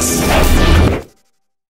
Six.